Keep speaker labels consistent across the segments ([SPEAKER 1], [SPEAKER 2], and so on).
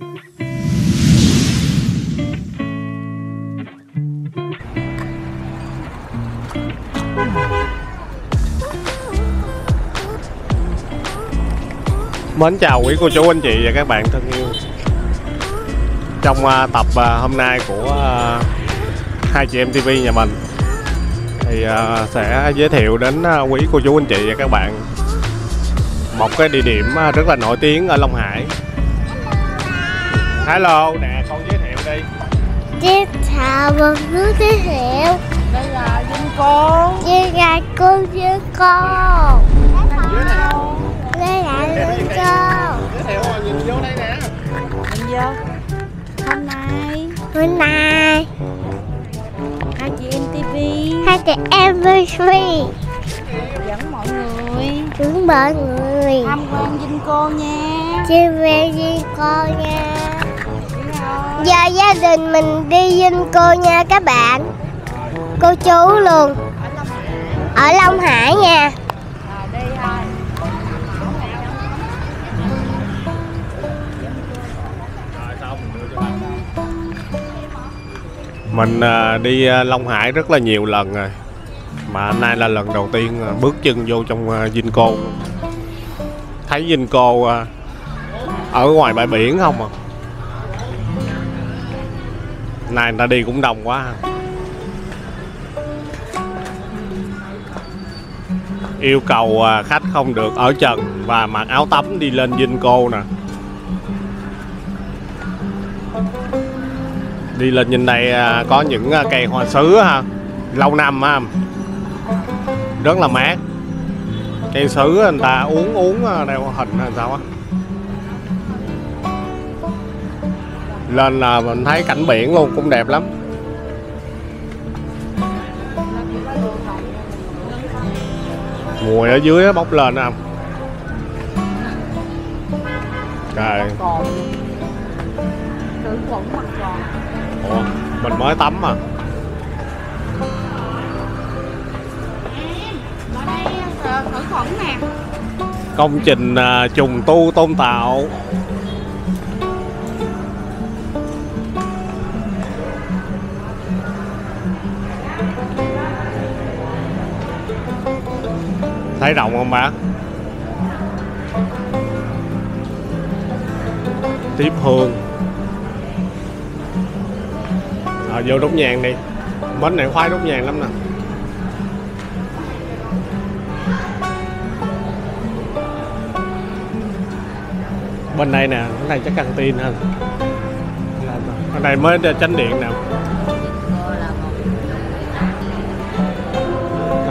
[SPEAKER 1] Mến chào quý cô chú anh chị và các bạn thân yêu. Trong uh, tập uh, hôm nay của uh, hai chị em TV nhà mình Thì uh, sẽ giới thiệu đến uh, quý cô chú anh chị và các bạn Một cái địa điểm uh, rất là nổi tiếng ở Long Hải. Hello, nè con giới thiệu đi.
[SPEAKER 2] Tiếp theo một nước giới thiệu.
[SPEAKER 3] Đây là Vinh cô
[SPEAKER 2] Như là cô với con.
[SPEAKER 1] Giới thiệu.
[SPEAKER 2] Đây là Linh cô
[SPEAKER 1] Giới thiệu rồi nhìn vô đây nè.
[SPEAKER 3] Mình vô. Hôm nay.
[SPEAKER 2] Hôm nay.
[SPEAKER 3] Hai chị em TV
[SPEAKER 2] hai chị em free
[SPEAKER 3] dẫn mọi người.
[SPEAKER 2] Chúng mọi người.
[SPEAKER 3] Tham quan Vinh cô nha.
[SPEAKER 2] Chia về với cô nha Giờ gia đình mình đi dinh cô nha các bạn. Cô chú luôn. Ở Long Hải nha.
[SPEAKER 1] Mình à, đi à, Long Hải rất là nhiều lần rồi. Mà nay là lần đầu tiên à, bước chân vô trong dinh Vinco Thấy Vinco cô ở ngoài bãi biển không à? Nay người ta đi cũng đông quá. Yêu cầu à, khách không được ở trần và mặc áo tắm đi lên dinh cô nè. Đi lên nhìn này à, có những à, cây hoa sứ ha. Lâu năm ha. Rất là mát. Cây sứ người ta uống uống đeo hình hay sao á. Lên là mình thấy cảnh biển luôn cũng đẹp lắm. Mùi ở dưới bốc lên nè trời.
[SPEAKER 3] Mặt
[SPEAKER 1] Ủa, mình mới tắm mà.
[SPEAKER 3] Đây thử khuẩn nè
[SPEAKER 1] công trình à, trùng tu tôn tạo. Thấy rộng không bác? Tiếp hương. À, vô đốt nhang đi. Bánh này khoái đốt nhang lắm nè. Bên đây nè cái này chắc căng tin hơn. Bên này mới tránh điện nè.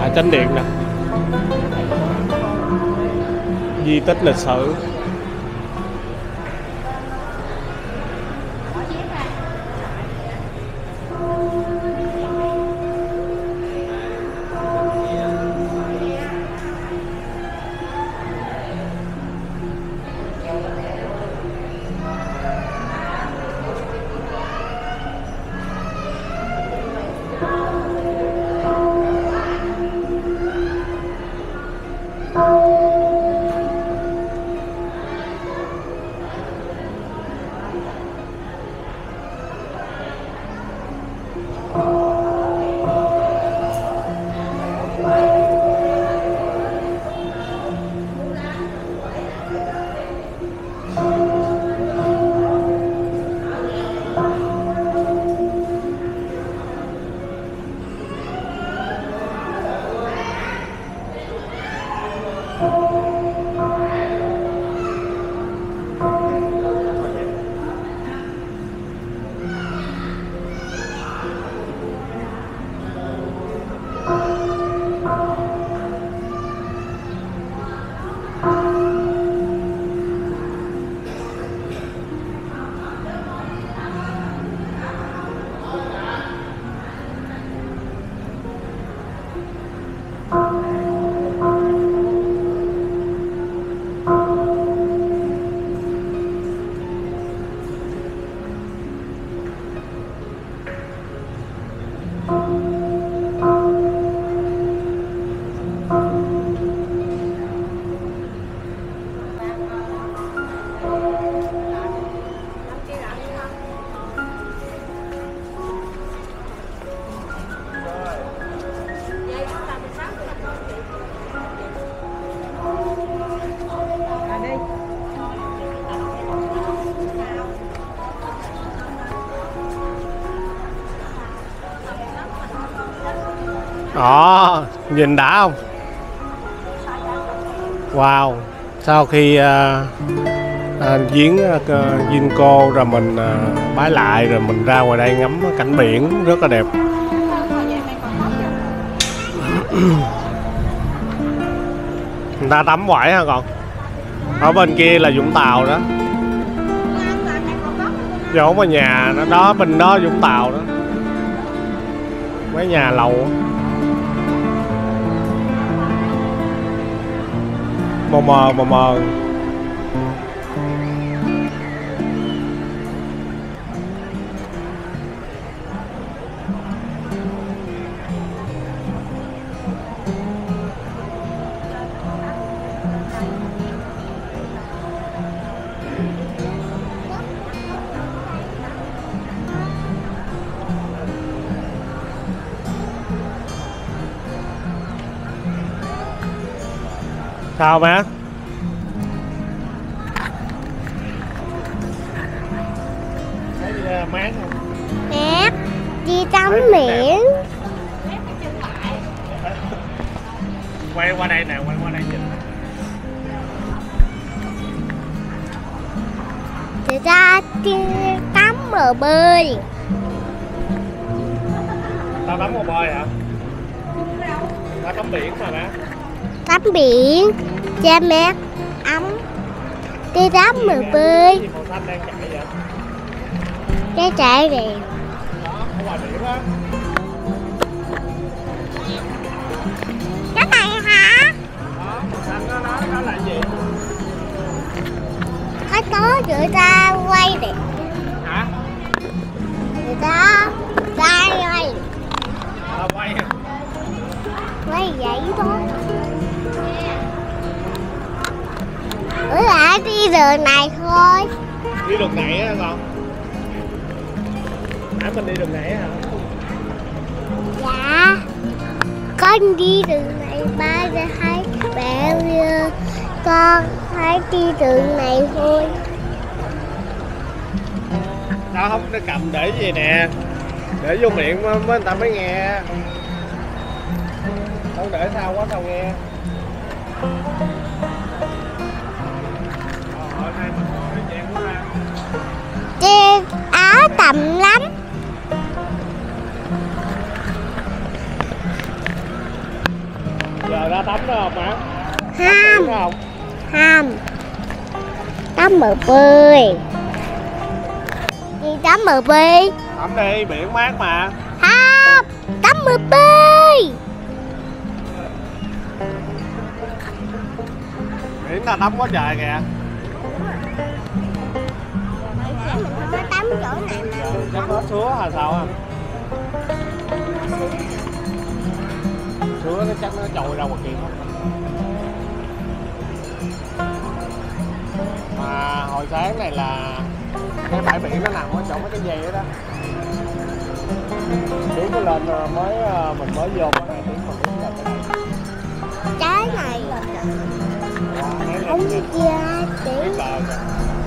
[SPEAKER 1] À, điện nè. Di tích lịch sử. Đó, nhìn đã không? Wow, sau khi ờ, ờ, à, à, viếng à, ờ, Vinco rồi mình à, bái lại rồi mình ra ngoài đây ngắm cảnh biển rất là đẹp. Người ta tắm quải hả con? Ở bên kia là Vũng Tàu đó. Chỗ mà nhà đó, đó bên đó Vũng Tàu đó. Mấy nhà lầu. đó. Mờ mờ mờ mờ sao má thấy mát không
[SPEAKER 2] đi tắm biển.
[SPEAKER 1] Quay qua đây nè quay qua đây nhìn.
[SPEAKER 2] Thì ra đi tắm ở bơi.
[SPEAKER 1] Tao tắm một bơi hả? Tao tắm biển mà má
[SPEAKER 2] Tắm biển Cha mẹ ấm. Đi tắm ở bơi.
[SPEAKER 1] Cái chạy vậy
[SPEAKER 2] Cái này Cái hả? Có có người ta quay nè.
[SPEAKER 1] Hả?
[SPEAKER 2] Người ta Đây quay?
[SPEAKER 1] Quay
[SPEAKER 2] vậy thôi Bữa lại đi đường này thôi.
[SPEAKER 1] Đi đường này á con nãy mình đi đường này hả?
[SPEAKER 2] Dạ. Con đi đường này ba ra thấy mẹ đưa con thấy đi đường này thôi.
[SPEAKER 1] Tao không? Có cầm để gì nè? Để vô miệng mới, mới người ta mới nghe. Không để sao quá tao nghe
[SPEAKER 2] Trên áo tầm lắm.
[SPEAKER 1] Giờ ra tắm đó không má
[SPEAKER 2] Ham
[SPEAKER 1] không.
[SPEAKER 2] Ham Tắm ở bơi. Đi tắm ở bơi.
[SPEAKER 1] Tắm đi biển mát mà.
[SPEAKER 2] Ham Tắm ở bơi.
[SPEAKER 1] Biển ta tắm quá trời kìa
[SPEAKER 2] chỗ này mà
[SPEAKER 1] chắc có súa hay sao à súa nó chắc nó trồi ra ngoài kia không? Mà hồi sáng này là cái bãi biển nó nằm ở chỗ mấy cái dây đó, đó. tiến có lên rồi mới ờ, mình mới vô cái này tiến mà tiến là cái này.
[SPEAKER 2] Trái này. Không
[SPEAKER 1] cái kìa.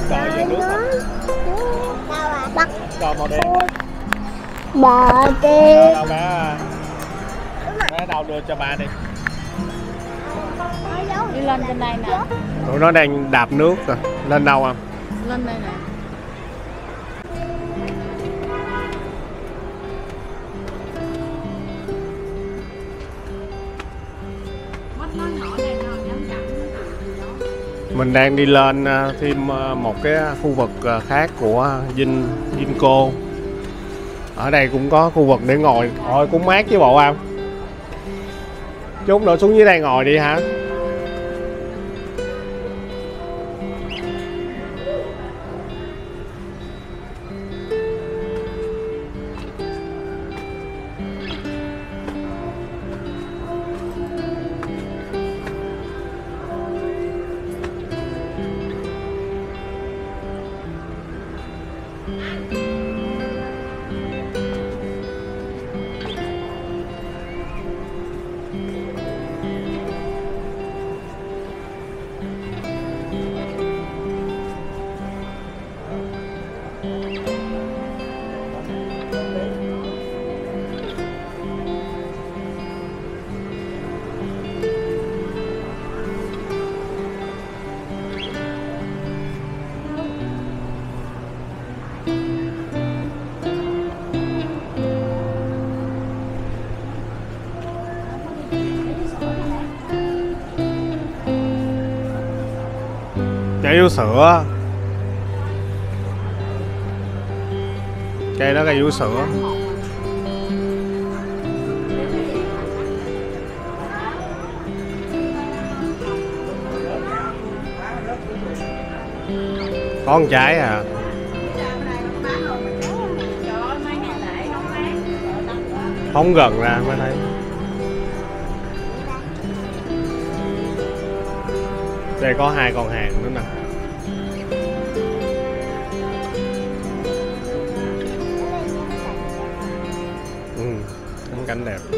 [SPEAKER 1] cờ về nước
[SPEAKER 2] Bắt.
[SPEAKER 1] Cờ màu đen Cờ
[SPEAKER 2] đi.
[SPEAKER 1] Đâu bé bé đâu đưa cho ba đi.
[SPEAKER 3] Đi lên trên đây nè.
[SPEAKER 1] Tụi nó đang đạp nước rồi. Lên đâu không?
[SPEAKER 3] Lên đây nè
[SPEAKER 1] mình đang đi lên à, thêm à, một cái khu vực à, khác của Vin Vinco ở đây cũng có khu vực để ngồi. Thôi, cũng mát chứ bộ em. chút nữa xuống dưới đây ngồi đi hả? Cây vô sữa Cây đó cây vô sữa con trái à. Phóng gần ra mới thấy. Đây có hai con hàng nữa nè. Ừ, tấm cảnh đẹp